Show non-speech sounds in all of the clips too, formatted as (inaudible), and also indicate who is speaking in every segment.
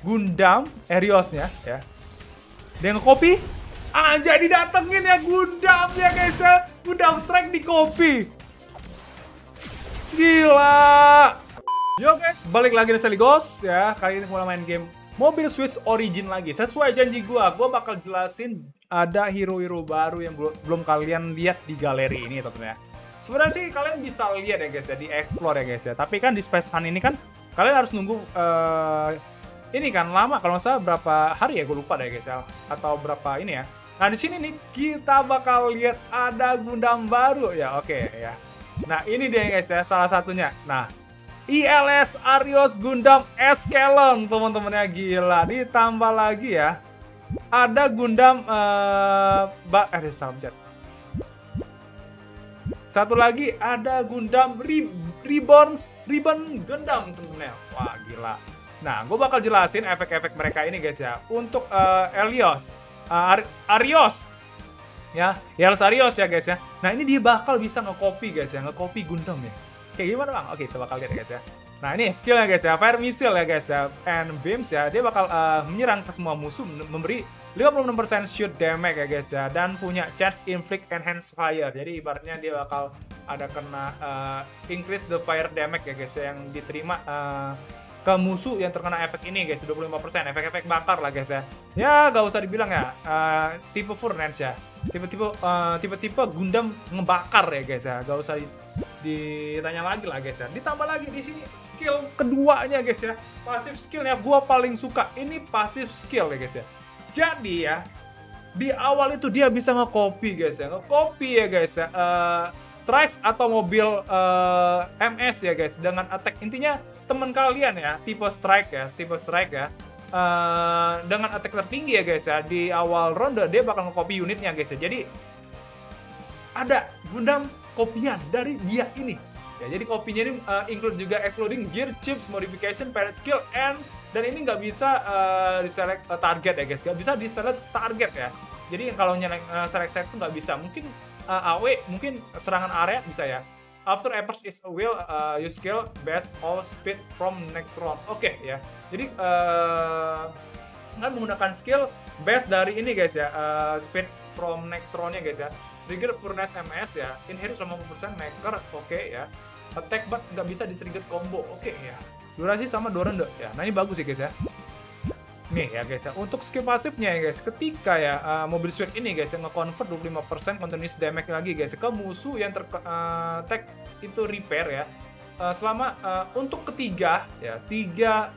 Speaker 1: Gundam Eriosnya ya. Dia nge-copy. Anjay didatengin ya Gundam ya guys ya. Gundam Strike di copy. Gila. Yo guys, balik lagi di Seligos ya. Kali ini mulai main game mobil Swiss Origin lagi. Sesuai janji gua, gua bakal jelasin ada hero-hero baru yang belum kalian lihat di galeri ini teman-teman ya. Sebenarnya sih kalian bisa lihat ya guys ya di explore ya guys ya. Tapi kan di Space Hunt ini kan kalian harus nunggu uh, ini kan lama kalau nggak salah berapa hari ya gue lupa deh guys ya atau berapa ini ya. Nah di sini nih kita bakal lihat ada Gundam baru ya oke okay, ya. Nah ini dia guys ya salah satunya. Nah ILS Arios Gundam Escalon teman-teman ya gila ditambah lagi ya ada Gundam uh, ba eh satu lagi ada Gundam Re Reborn Ribbon Gundam temen-temen Wah gila. Nah, gue bakal jelasin efek-efek mereka ini guys ya. Untuk uh, Elios, uh, Ar Arios, ya, Elios Arios ya guys ya. Nah ini dia bakal bisa nge-copy guys ya, nge-copy Gundam ya. Kayak gimana bang? Oke, kita bakal lihat guys ya. Nah ini skill ya guys ya, Fire Missile ya guys ya, and Beams ya. Dia bakal uh, menyerang ke semua musuh, memberi 56% shoot damage ya guys ya dan punya charge inflict enhance fire jadi ibaratnya dia bakal ada kena uh, increase the fire damage ya guys ya, yang diterima uh, ke musuh yang terkena efek ini guys. 25% efek-efek bakar lah guys ya. Ya gak usah dibilang ya. Uh, tipe furnace ya. Tipe-tipe uh, tipe-tipe Gundam ngebakar ya guys ya. Gak usah ditanya lagi lah guys ya. Ditambah lagi di sini skill keduanya guys ya. Pasif skillnya gua paling suka. Ini pasif skill ya guys ya. Jadi ya, di awal itu dia bisa nge-copy guys ya. Nge-copy ya guys ya. Uh, strikes atau mobil uh, MS ya guys dengan attack. Intinya teman kalian ya tipe strike ya tipe strike ya uh, dengan attack tertinggi ya guys ya di awal ronde dia bakal nge-copy unitnya guys ya. Jadi ada Gundam kopinya dari dia ini. Ya jadi kopinya ini uh, include juga excluding gear chips modification parent skill and dan ini nggak bisa uh, diselect uh, target ya guys. Nggak bisa diselect target ya. Jadi kalau nyelek uh, select set itu nggak bisa. Mungkin uh, AW mungkin serangan area bisa ya after efforts is will uh, you skill best all speed from next round. Oke okay, ya. Jadi uh, kan menggunakan skill best dari ini guys ya. Uh, speed from next roundnya guys ya. Trigger furnace ms ya. Inherit 50% maker oke okay, ya. Attack but nggak bisa di trigger combo oke okay, ya. Durasi sama dua ronde. Ya, nah ini bagus sih guys ya. Nih ya guys ya, untuk skill pasifnya ya guys, ketika ya uh, mobil switch ini guys yang nge-convert 25% continuous damage lagi guys ke musuh yang ter uh, tag itu repair ya. Uh, selama uh, untuk ketiga ya, tiga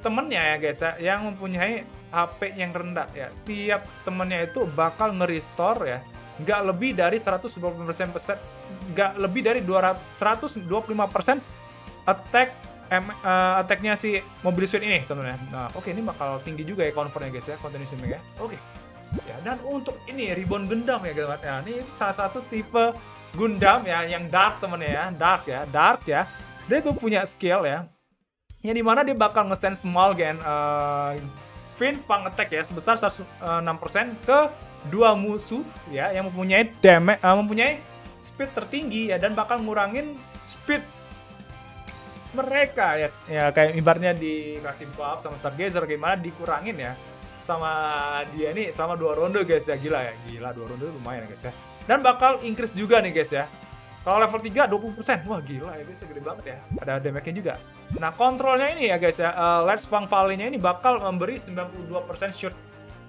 Speaker 1: temennya ya guys ya yang mempunyai HP yang rendah ya. Tiap temennya itu bakal nge-restore ya nggak lebih dari 120% persen nggak lebih dari 200 125% attack M, uh, attack-nya si mobil suit ini teman-teman. Nah, oke okay, ini bakal tinggi juga ya convertnya guys ya, continuous damage ya. Oke. Okay. Ya, dan untuk ini Ribbon Gundam ya guys ya. Ini salah satu tipe Gundam ya yang dark temen ya, dark ya, dark ya. Dia tuh punya skill ya. Yang di mana dia bakal nge-send small gen uh, fin pang attack ya sebesar 106% eh, ke dua musuh ya yang mempunyai damage uh, mempunyai speed tertinggi ya dan bakal ngurangin speed mereka ya. Ya kayak ibarnya dikasih buff sama Stargazer gimana dikurangin ya? Sama dia nih sama dua ronde guys ya. Gila ya gila dua ronde lumayan ya guys ya. Dan bakal increase juga nih guys ya. Kalau level 3 20% wah gila ya guys ya gede banget ya. Ada damage-nya juga. Nah kontrolnya ini ya guys ya. Uh, Let's Fang Valley-nya ini bakal memberi 92% shoot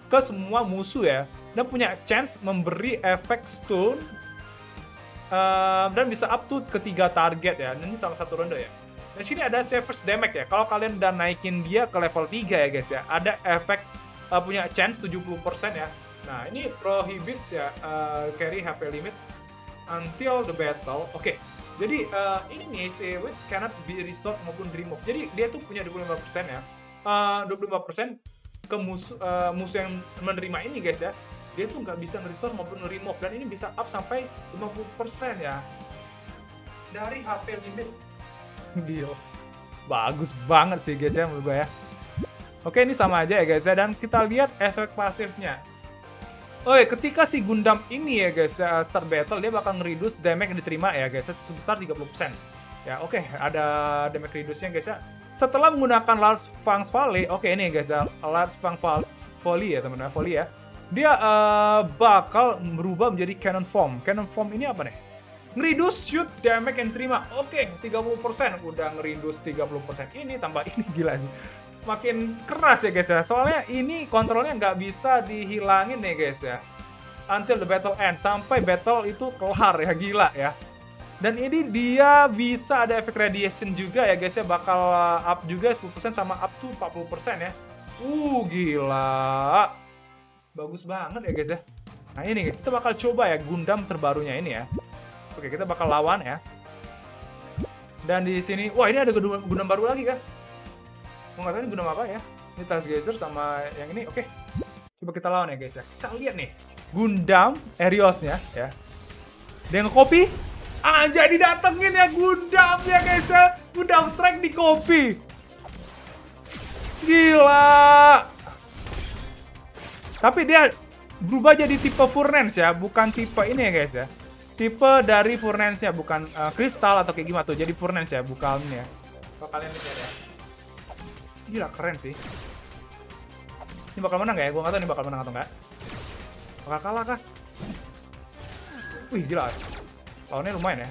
Speaker 1: ke semua musuh ya. Dan punya chance memberi efek stun uh, dan bisa up to ketiga target ya. Dan ini salah satu ronde ya di sini ada Savers Damage ya. Kalau kalian udah naikin dia ke level 3 ya guys ya, ada efek uh, punya chance 70% ya. Nah, ini prohibits ya uh, carry HP limit until the battle. Oke. Okay. Jadi uh, ini nih si Witch cannot be restored maupun remove. Jadi dia tuh punya 25% ya. Uh, 25% ke musuh uh, musuh yang menerima ini guys ya. Dia tuh nggak bisa restore maupun remove dan ini bisa up sampai 50% ya. Dari HP limit (laughs) Deal. Bagus banget sih guys ya menurut gue ya. Oke ini sama aja ya guys ya dan kita lihat efek pasifnya. Oh ya, ketika si Gundam ini ya guys ya, start battle dia bakal ngereduce damage yang diterima ya guys ya, sebesar 30%. Ya oke okay, ada damage reduce-nya guys ya. setelah menggunakan Lars Fang's Volley, oke ini guys ya, Lars Fang Volley ya teman-teman, volley ya. Dia uh, bakal berubah menjadi cannon form. Cannon form ini apa nih? Ngeridus shoot damage yang terima. Oke, okay, 30%. Udah ngeridus 30%. Ini tambah (laughs) ini gila sih. Makin keras ya guys ya. Soalnya ini kontrolnya nggak bisa dihilangin nih guys ya. Until the battle end. Sampai battle itu kelar ya. Gila ya. Dan ini dia bisa ada efek radiation juga ya guys ya. Bakal up juga 10% sama up to 40% ya. Uh, gila bagus banget ya guys ya. Nah ini kita bakal coba ya Gundam terbarunya ini ya. Oke kita bakal lawan ya. Dan di sini, wah ini ada Gundam baru lagi kan? Mau tahu ini Gundam apa ya? Ini Taskgazer sama yang ini, oke. Coba kita lawan ya guys ya. Kita lihat nih, Gundam Eriosnya ya. Dia nge-copy. Ah, jadi datengin ya Gundam ya guys ya. Gundam Strike di copy. Gila. Tapi dia berubah jadi tipe Furnance ya, bukan tipe ini ya guys ya. Tipe dari Furnance ya, bukan uh, kristal atau kayak gimana tuh. Jadi Furnance ya, bukan ya. Kalau kalian lihat ya. Gila keren sih. Ini bakal menang gak ya? Gue gak tau ini bakal menang atau enggak. Bakal kalah kah? Wih gila. Lawannya lumayan ya.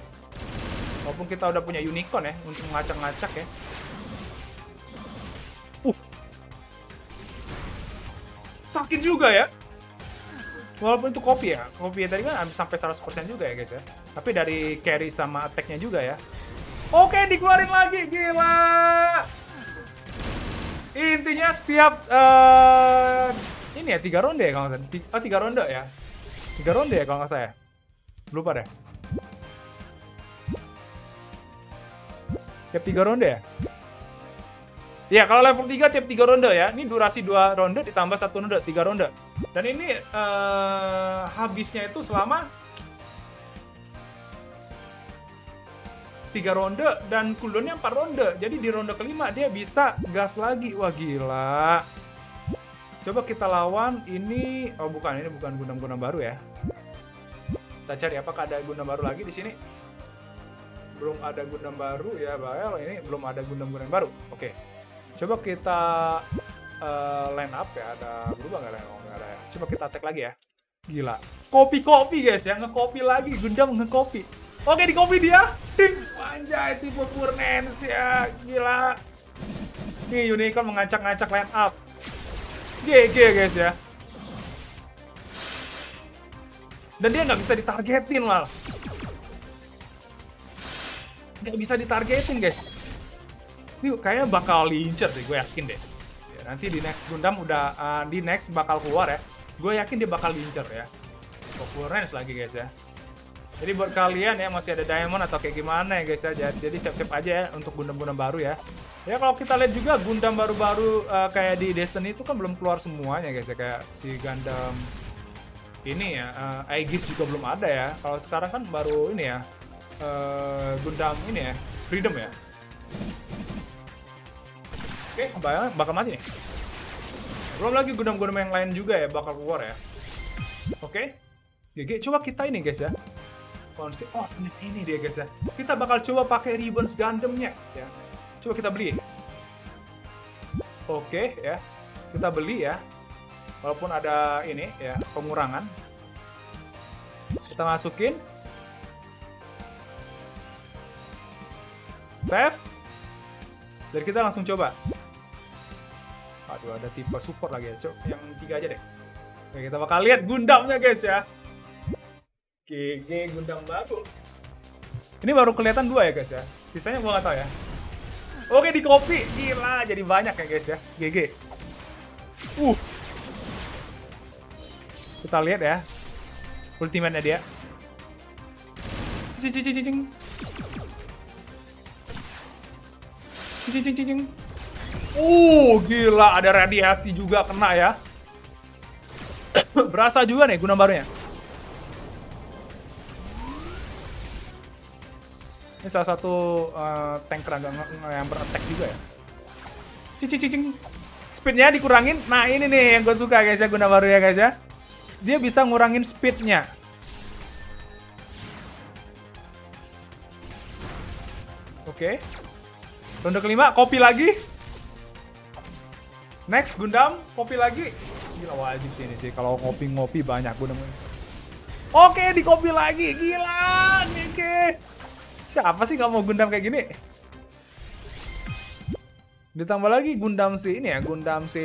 Speaker 1: Walaupun kita udah punya unicorn ya untuk ngacak-ngacak ya. sakit juga ya. Walaupun itu kopi ya, kopi ya tadi kan sampai 100% juga ya guys ya. Tapi dari carry sama attack-nya juga ya. Oke, dikeluarin lagi, gila. Intinya setiap uh, ini ya tiga ronde ya kalau nggak salah. Oh tiga ronde ya, tiga ronde ya kalau nggak salah. Ya? Lupa deh. Tiap tiga ronde ya. Ya, kalau level 3 tiap 3 ronde ya. Ini durasi 2 ronde ditambah 1 ronde, 3 ronde. Dan ini uh, habisnya itu selama 3 ronde dan cooldownnya 4 ronde. Jadi di ronde kelima dia bisa gas lagi. Wah, gila. Coba kita lawan ini oh bukan ini bukan gundam-gundam baru ya. Kita cari apakah ada gundam baru lagi di sini. Belum ada gundam baru ya, Bael. Ini belum ada gundam-gundam baru. Oke. Okay. Coba kita uh, line up ya, ada berubah nggak line up? Nggak ada ya. Coba kita tag lagi ya. Gila. Kopi-kopi guys ya, nge-copy lagi. Gundam nge-copy. Oke, di copy dia. Ding. Anjay, tipe Purnens ya. Gila. Nih, Unicorn mengacak-ngacak line up. GG guys ya. Dan dia nggak bisa ditargetin lah. Nggak bisa ditargetin guys ini kayaknya bakal lincer deh, gue yakin deh. Ya, nanti di next Gundam udah uh, di next bakal keluar ya. Gue yakin dia bakal lincer ya. Range lagi guys ya. Jadi buat kalian ya masih ada diamond atau kayak gimana ya guys ya. Jadi siap-siap aja ya untuk Gundam-Gundam baru ya. Ya kalau kita lihat juga Gundam baru-baru uh, kayak di Destiny itu kan belum keluar semuanya guys ya kayak si Gundam ini ya, uh, Aegis juga belum ada ya. Kalau sekarang kan baru ini ya, uh, Gundam ini ya, Freedom ya. Oke, okay, bakal mati nih. Belum lagi gudang-gudang yang lain juga ya bakal keluar ya. Oke. Okay. GG, coba kita ini guys ya. Oh, ini, ini dia guys ya. Kita bakal coba pakai Ribbons Gundamnya ya. Coba kita beli. Oke okay, ya. Kita beli ya. Walaupun ada ini ya, pengurangan. Kita masukin. Save. Dan kita langsung coba. Aduh, ada tipe support lagi ya. Cok, yang tiga aja deh. Oke, kita bakal lihat Gundamnya guys ya. GG Gundam baru. Ini baru kelihatan dua ya guys ya. Sisanya gua nggak tahu ya. Oke, di copy. Gila, jadi banyak ya guys ya. GG. Uh. Kita lihat ya. Ultimate-nya dia. Cing cing cing cing. Cing cing cing cing. Uh, gila ada radiasi juga kena ya. (coughs) Berasa juga nih guna barunya. Ini salah satu uh, tank raga yang berattack juga ya. Cicing cicing. Speednya dikurangin. Nah ini nih yang gue suka guys ya guna baru ya guys ya. Dia bisa ngurangin speednya. Oke. Okay. Ronde kelima, kopi lagi. Next, Gundam, kopi lagi. Gila wajib sih ini sih, kalau ngopi-ngopi banyak Gundam. Oke, di kopi lagi. Gila, Nike. Siapa sih mau Gundam kayak gini? Ditambah lagi Gundam si ini ya, Gundam si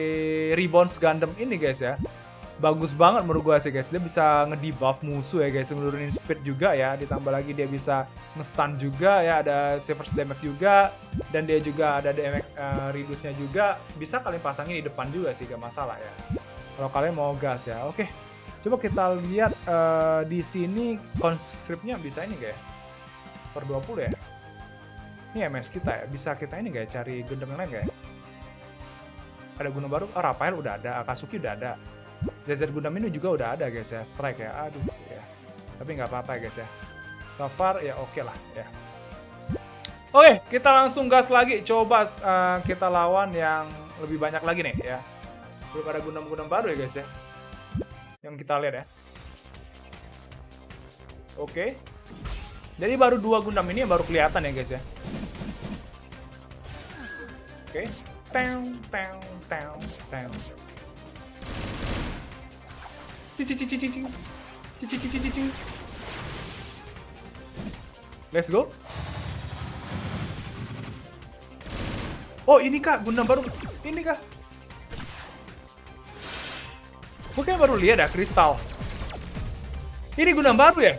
Speaker 1: Reborns Gundam ini guys ya bagus banget menurut gue sih guys. Dia bisa ngedebuff musuh ya guys, menurunin speed juga ya. Ditambah lagi dia bisa nge-stun juga ya, ada savers damage juga dan dia juga ada damage uh, reduce-nya juga. Bisa kalian pasangin di depan juga sih, gak masalah ya. Kalau kalian mau gas ya. Oke. Coba kita lihat uh, di sini conscript-nya bisa ini gak ya? Per 20 ya. Ini MS kita ya. Bisa kita ini gak ya? Cari Gundam yang lain gak ya? Ada gunung baru? Oh, Rafael udah ada. Akatsuki udah ada. Desert Gundam ini juga udah ada guys ya, strike ya. Aduh ya. Tapi nggak apa-apa guys ya. So far ya oke okay lah ya. Oke, kita langsung gas lagi. Coba uh, kita lawan yang lebih banyak lagi nih ya. Belum ada Gundam-Gundam baru ya guys ya. Yang kita lihat ya. Oke. Okay. Jadi baru dua Gundam ini yang baru kelihatan ya guys ya. Oke. Okay. Teng, teng, teng. Let's go. Oh ini kak Gundam baru. Ini kak. Gue baru lihat ya kristal. Ini Gundam baru ya?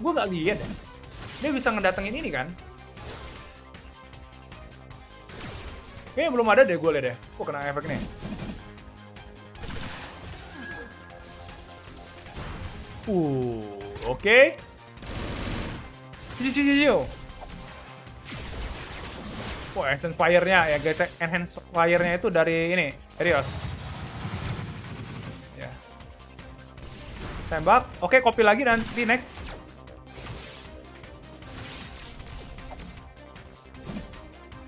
Speaker 1: Gue gak lihat ya. Dia bisa ngedatengin ini kan? Kayaknya belum ada deh gue liat deh. Kok kena efek nih? Uh, oke. Okay. Ciu Wah, Essence Fire-nya ya guys, Enhance Fire-nya itu dari ini, Rios. Ya. Tembak. Oke, okay, copy lagi nanti next.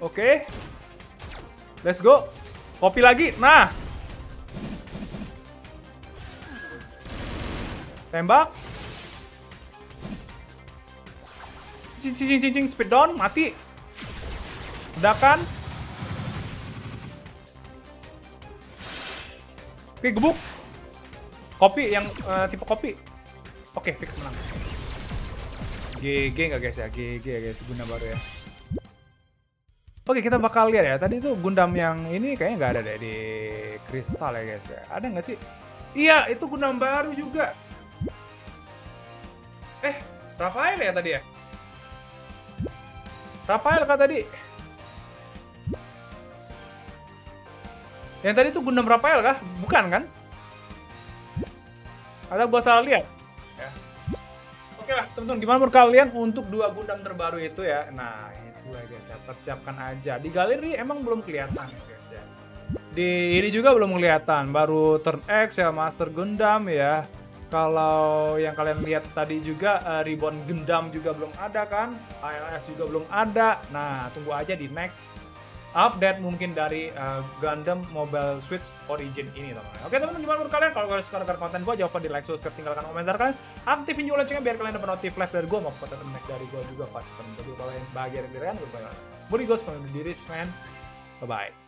Speaker 1: Oke. Okay. Let's go. Kopi lagi. Nah. Tembak. Cing cing cing cing speed down mati. Ledakan. Oke, gebuk. Kopi yang uh, tipe kopi. Oke, fix menang. GG nggak guys ya? GG ya guys, guna baru ya. Oke, kita bakal lihat ya. Tadi tuh Gundam yang ini kayaknya nggak ada deh di kristal ya guys ya. Ada nggak sih? Iya, itu Gundam baru juga. Eh, Rafael ya tadi ya? Rafael kah tadi? Yang tadi tuh Gundam Rafael kah? Bukan kan? Atau gua salah lihat? Ya. Oke lah, teman-teman. Gimana menurut kalian untuk dua Gundam terbaru itu ya? Nah, gue guys ya. Persiapkan aja. Di galeri emang belum kelihatan guys ya. Di ini juga belum kelihatan. Baru turn X ya Master Gundam ya. Kalau yang kalian lihat tadi juga uh, Ribbon Gundam juga belum ada kan? ALS juga belum ada. Nah tunggu aja di next update mungkin dari uh, Gundam Mobile Switch Origin ini teman-teman. Oke teman-teman gimana menurut kalian? Kalau kalian suka dengan konten gue, lupa di like, subscribe, tinggalkan komentar kalian. Aktifin juga loncengnya biar kalian dapat notif live dari gue mau konten menarik dari gue juga pasti teman-teman. Kalau yang bahagia dan kalian, gue Budi gue sepanjang diri, man. Bye-bye.